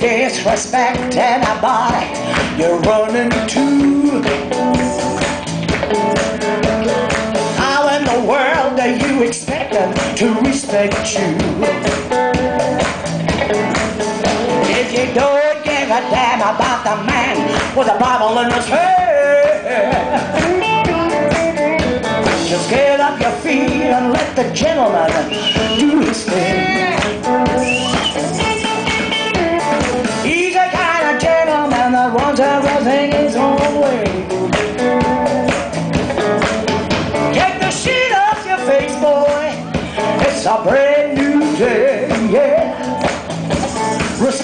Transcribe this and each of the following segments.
disrespecting a body you're running to respect you? If you don't give a damn about the man with a Bible in his hand, just get up your feet and let the gentleman do his thing.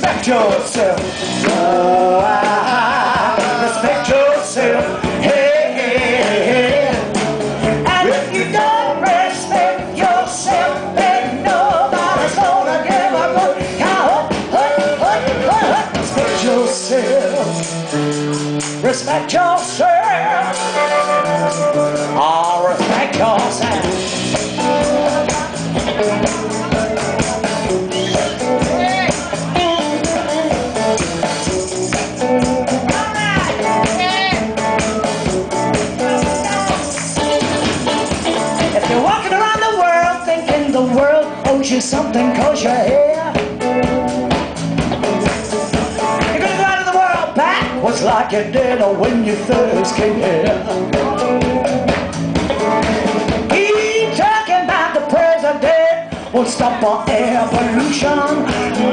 Respect yourself. Ah, respect yourself. Hey. And if you don't respect yourself, then nobody's gonna give a good. Respect yourself. Respect yourself. Respect yourself. You something cause you're here, you're gonna go out of the world backwards like you did when you first came here. Keep talking about the president won't stop for air pollution.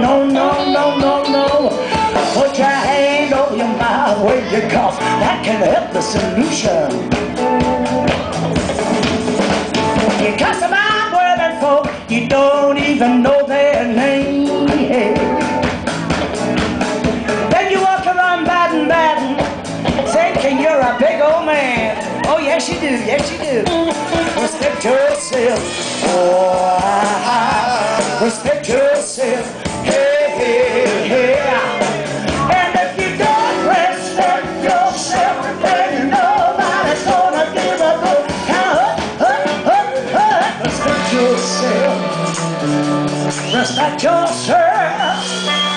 No, no, no, no, no. Put your hand over your mouth when you cough. That can help the solution. Even know their name. Then you walk around batting, batting, thinking you're a big old man. Oh, yes, you do, yes, you do. Respect yourself. Oh, just like yourself.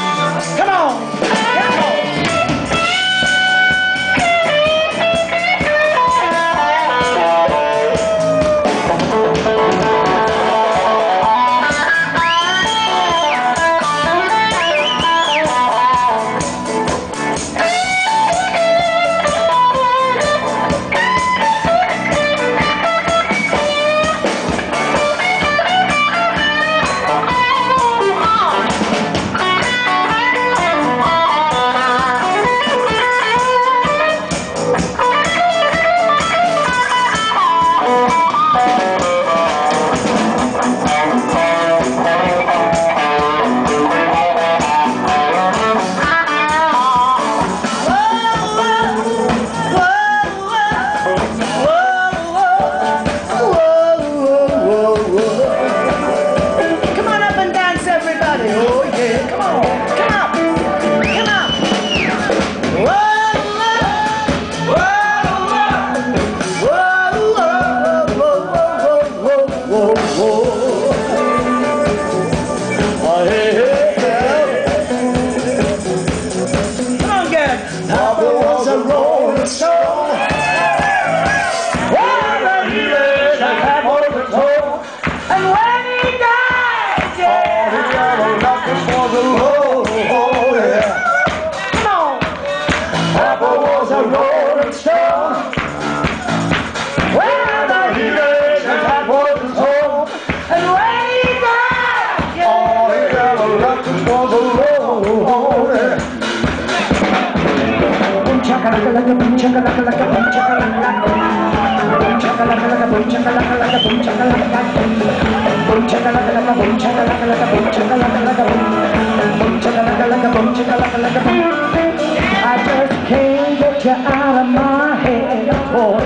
I just can't get you out of my head, boy.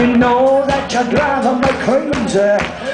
You know that you drive me crazy.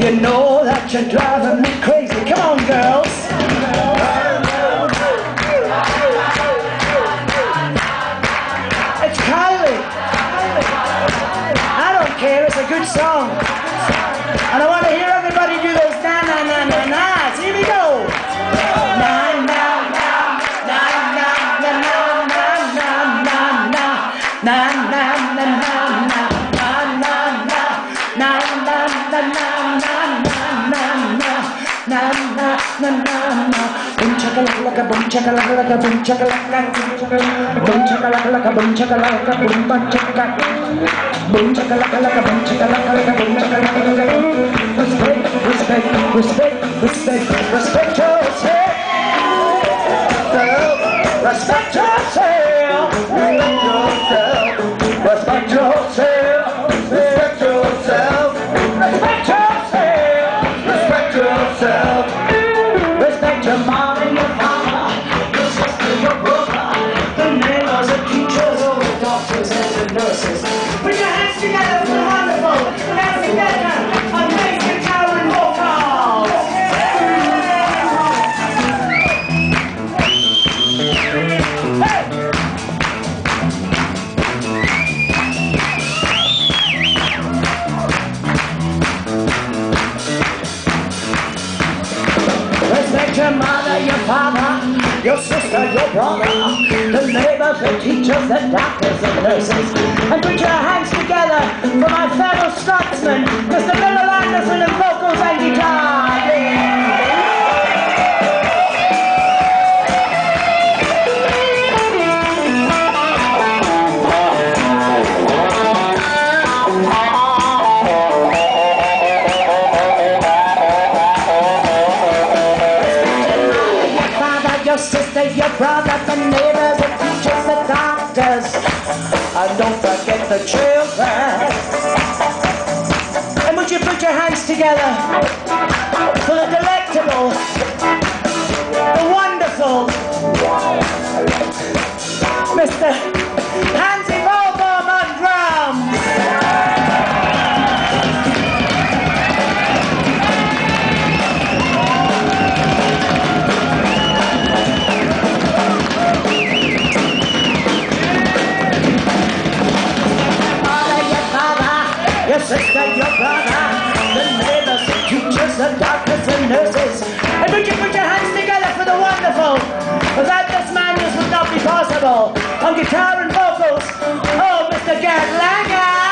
You know that you're driving me crazy. Come on, girls. It's Kylie. I don't care. It's a good song. Na na na na na boom chakalaka laka boom chakalaka laka boom chakalaka boom chakalaka laka boom chakalaka boom ba chaka boom chakalaka laka boom chakalaka laka boom chakalaka laka respect respect respect respect respect doctors. And put your hands together for my fellow Scotsman, Mr. Miller Anderson and vocals and guitar. Your father, your sister, your brother, the neighbors, And don't forget the children. And would you put your hands together nurses. And would you put your hands together for the wonderful? Without this man, this would not be possible. On guitar and vocals, oh, Mr. Gert Lange.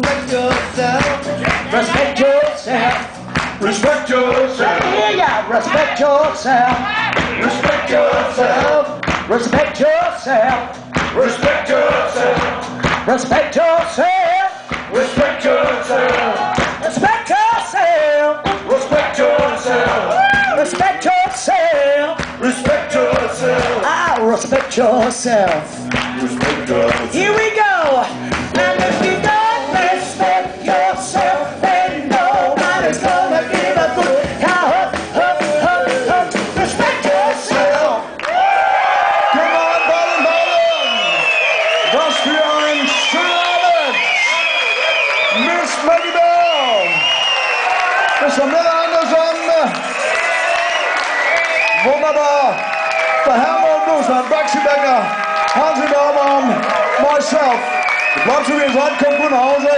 Respect yourself. Respect yourself. Respect yourself. Respect yourself. Respect yourself. Respect yourself. Respect yourself. Respect yourself. Respect yourself. Respect yourself. Respect yourself. Respect yourself. Ah, respect yourself. Respect yourself. Here we go. Samira Andersen. Wunderbar. Der eh, Hermann Busan, Baxi Becker, Hansi Daumann, myself. Ich zu mir, seid, kommt gut nach Hause.